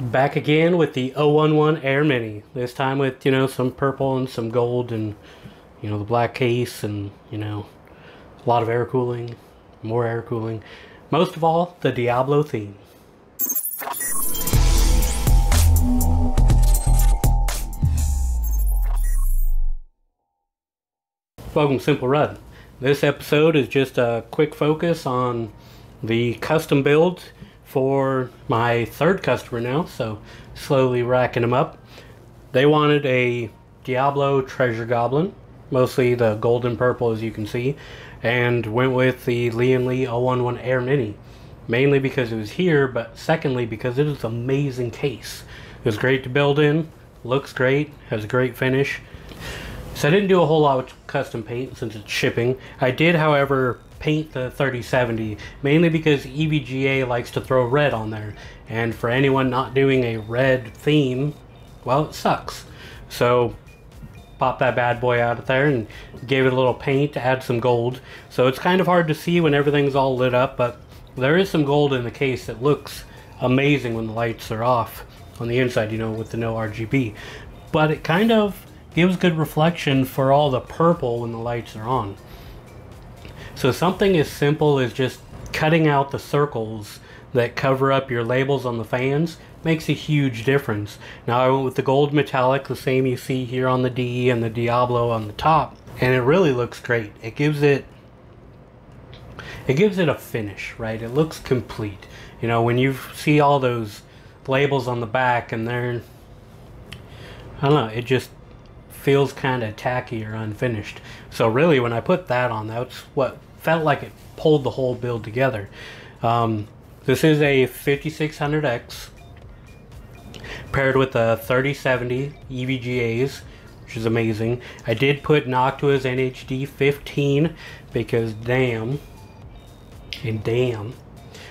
Back again with the 011 Air Mini. This time with, you know, some purple and some gold and, you know, the black case and, you know, a lot of air cooling, more air cooling. Most of all, the Diablo theme. Welcome Simple Rudd. This episode is just a quick focus on the custom build for my third customer now, so slowly racking them up. They wanted a Diablo Treasure Goblin, mostly the golden purple as you can see, and went with the Lian Li 011 Air Mini, mainly because it was here, but secondly because it is an amazing case. It was great to build in, looks great, has a great finish. So I didn't do a whole lot with custom paint since it's shipping. I did, however, paint the 3070 mainly because EVGA likes to throw red on there. And for anyone not doing a red theme well it sucks. So pop that bad boy out of there and gave it a little paint to add some gold. So it's kind of hard to see when everything's all lit up but there is some gold in the case that looks amazing when the lights are off on the inside you know with the no RGB but it kind of gives good reflection for all the purple when the lights are on so something as simple as just cutting out the circles that cover up your labels on the fans makes a huge difference. Now I went with the gold metallic, the same you see here on the D and the Diablo on the top, and it really looks great. It gives it it gives it a finish, right? It looks complete. You know, when you see all those labels on the back and they're I don't know, it just feels kind of tacky or unfinished. So really when I put that on, that's what felt like it pulled the whole build together. Um, this is a 5600X paired with a 3070 EVGAs, which is amazing. I did put Noctua's NH-D15 because damn, and damn,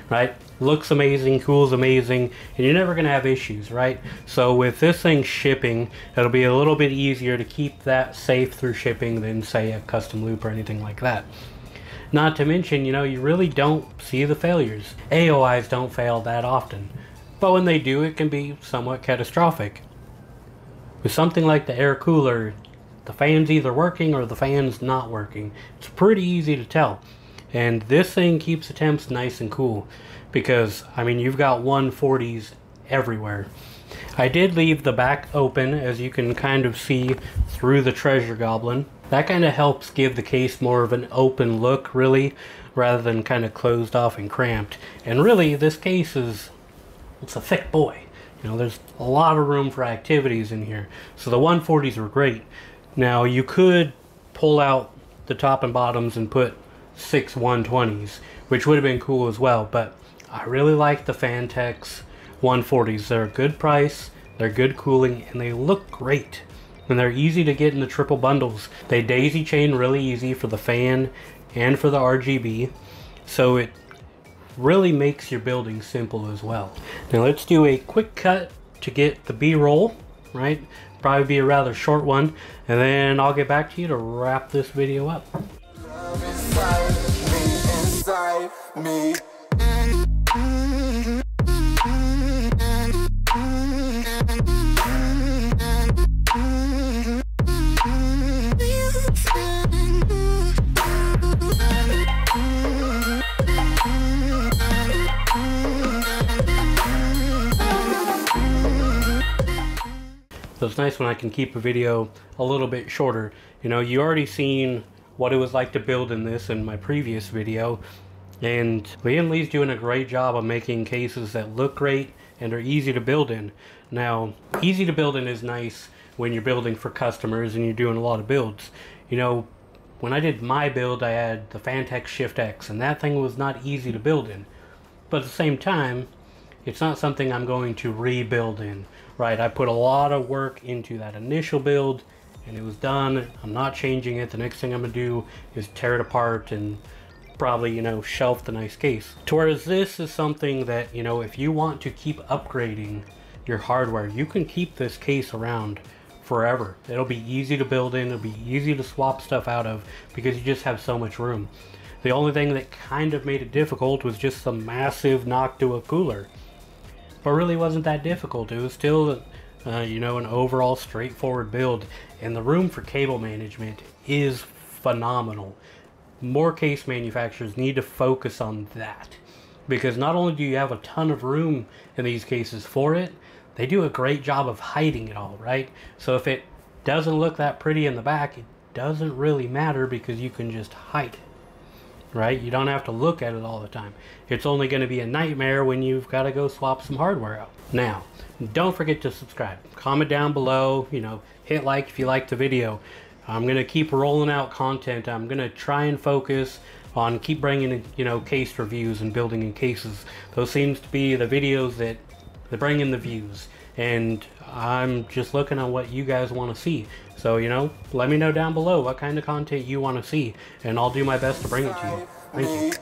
right? Looks amazing, cools amazing, and you're never to have issues, right? So with this thing shipping, it'll be a little bit easier to keep that safe through shipping than say a custom loop or anything like that. Not to mention, you know, you really don't see the failures. AIOs don't fail that often, but when they do, it can be somewhat catastrophic. With something like the air cooler, the fan's either working or the fan's not working. It's pretty easy to tell. And this thing keeps the temps nice and cool because, I mean, you've got 140s everywhere. I did leave the back open as you can kind of see through the treasure goblin. That kind of helps give the case more of an open look, really, rather than kind of closed off and cramped. And really, this case is, it's a thick boy. You know, there's a lot of room for activities in here. So the 140s were great. Now, you could pull out the top and bottoms and put six 120s, which would have been cool as well, but I really like the Phanteks 140s. They're a good price, they're good cooling, and they look great and they're easy to get in the triple bundles. They daisy chain really easy for the fan and for the RGB, so it really makes your building simple as well. Now let's do a quick cut to get the B-roll, right? Probably be a rather short one, and then I'll get back to you to wrap this video up. So it's nice when I can keep a video a little bit shorter. You know, you already seen what it was like to build in this in my previous video. And Lian Li's doing a great job of making cases that look great and are easy to build in. Now, easy to build in is nice when you're building for customers and you're doing a lot of builds. You know, when I did my build, I had the Phanteks Shift X, and that thing was not easy to build in. But at the same time, it's not something I'm going to rebuild in right? I put a lot of work into that initial build and it was done. I'm not changing it. The next thing I'm gonna do is tear it apart and probably, you know, shelf the nice case. To whereas this is something that, you know, if you want to keep upgrading your hardware, you can keep this case around forever. It'll be easy to build in, it'll be easy to swap stuff out of because you just have so much room. The only thing that kind of made it difficult was just the massive Noctua cooler. But really wasn't that difficult. It was still, uh, you know, an overall straightforward build, and the room for cable management is phenomenal. More case manufacturers need to focus on that because not only do you have a ton of room in these cases for it, they do a great job of hiding it all, right? So if it doesn't look that pretty in the back, it doesn't really matter because you can just hide it right? You don't have to look at it all the time. It's only going to be a nightmare when you've got to go swap some hardware out. Now, don't forget to subscribe. Comment down below, you know, hit like if you liked the video. I'm going to keep rolling out content. I'm going to try and focus on keep bringing, you know, case reviews and building in cases. Those seems to be the videos that, that bring in the views. And I'm just looking at what you guys want to see. So, you know, let me know down below what kind of content you want to see, and I'll do my best to bring it to you. Thank you.